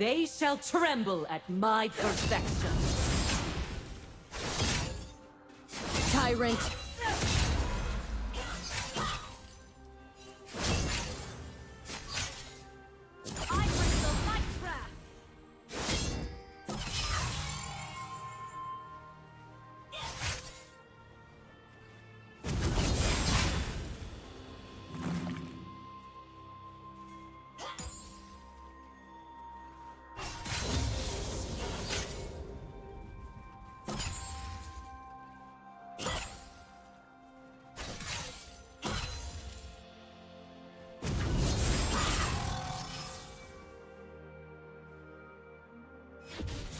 They shall tremble at my perfection. Tyrant! First blood.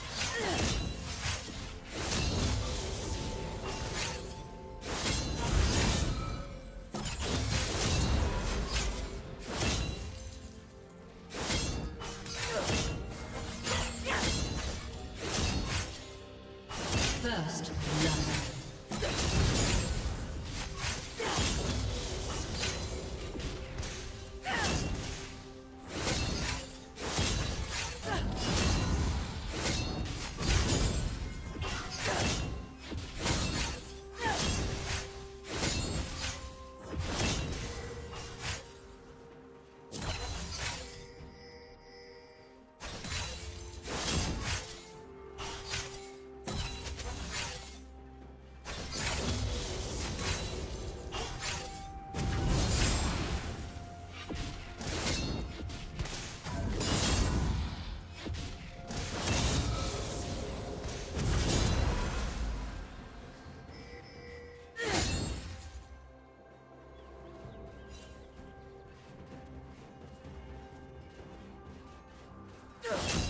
Go.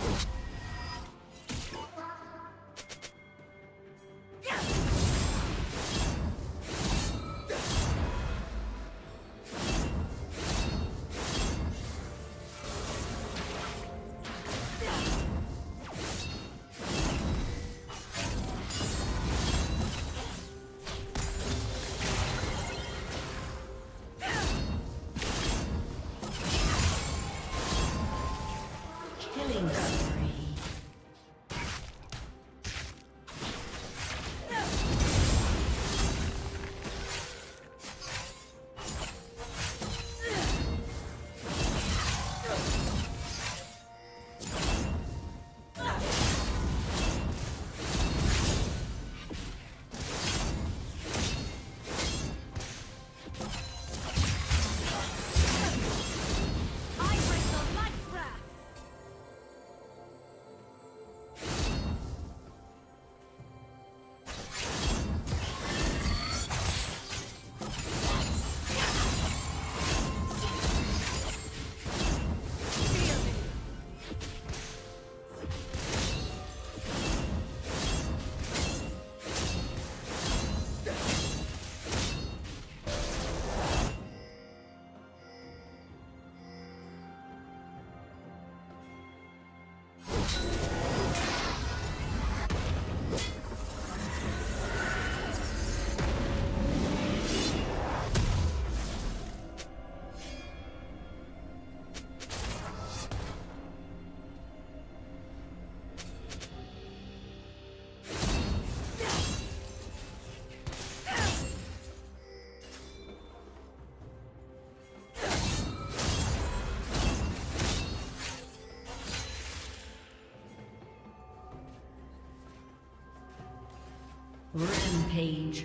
you Rampage.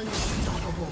Unstoppable.